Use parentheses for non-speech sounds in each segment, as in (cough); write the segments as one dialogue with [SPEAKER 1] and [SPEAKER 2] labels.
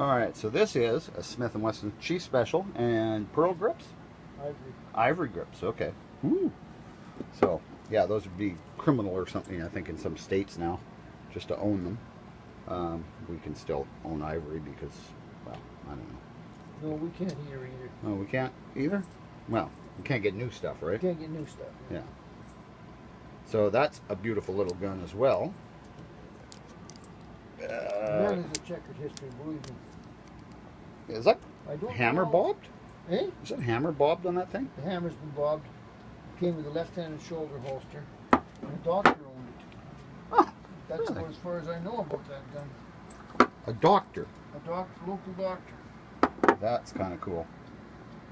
[SPEAKER 1] All right, so this is a Smith & Wesson Chief Special and pearl grips?
[SPEAKER 2] Ivory.
[SPEAKER 1] Ivory grips, okay. Ooh. So, yeah, those would be criminal or something, I think, in some states now, just to own them. Um, we can still own ivory because, well, I don't know.
[SPEAKER 2] No, we can't here either.
[SPEAKER 1] Oh, we can't either? Well, we can't get new stuff, right?
[SPEAKER 2] We
[SPEAKER 1] right?
[SPEAKER 2] can't get new stuff.
[SPEAKER 1] Yeah. So that's a beautiful little gun as well.
[SPEAKER 2] That
[SPEAKER 1] Uh,
[SPEAKER 2] is a checkered history, believe me.
[SPEAKER 1] is that hammer
[SPEAKER 2] know.
[SPEAKER 1] bobbed?
[SPEAKER 2] Eh?
[SPEAKER 1] Is it hammer bobbed on that thing?
[SPEAKER 2] The hammer's been bobbed. Came with a left-handed shoulder holster. And a doctor owned it.
[SPEAKER 1] Oh,
[SPEAKER 2] That's
[SPEAKER 1] really?
[SPEAKER 2] about as far as I know about that gun.
[SPEAKER 1] A doctor.
[SPEAKER 2] A doctor, local doctor.
[SPEAKER 1] That's kind of cool.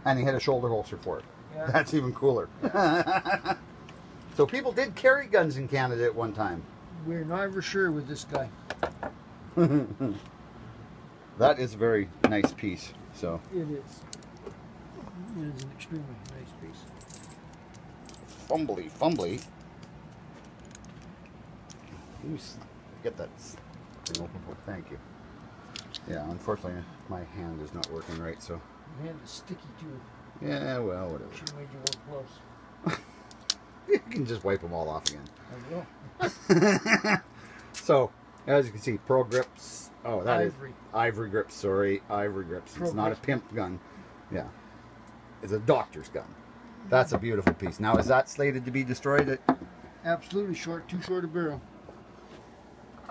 [SPEAKER 1] And he had a shoulder holster for it.
[SPEAKER 2] Yeah. (laughs)
[SPEAKER 1] That's even cooler. (laughs) so people did carry guns in Canada at one time.
[SPEAKER 2] We're never sure with this guy. (laughs)
[SPEAKER 1] That is a very nice piece. So
[SPEAKER 2] It is. It is an extremely nice piece.
[SPEAKER 1] fumbly, fumbly. Let me get that thing open for. Thank you. Yeah, unfortunately, my hand is not working right. So
[SPEAKER 2] Your hand is sticky too.
[SPEAKER 1] yeah, well, whatever.
[SPEAKER 2] Have made you wear gloves. (laughs)
[SPEAKER 1] You can just wipe them all off again.
[SPEAKER 2] I will. (laughs)
[SPEAKER 1] So, as you can see, pearl grips. Oh, that is
[SPEAKER 2] Ivory.
[SPEAKER 1] ivory grips. Sorry, ivory grips.
[SPEAKER 2] Pearl
[SPEAKER 1] it's not
[SPEAKER 2] grips.
[SPEAKER 1] a pimp gun. Yeah, it's a doctor's gun. That's a beautiful piece. Now, is that slated to be destroyed?
[SPEAKER 2] Absolutely short, too short a barrel.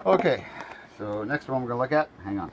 [SPEAKER 1] Okay. So next one we're gonna look at. Hang on.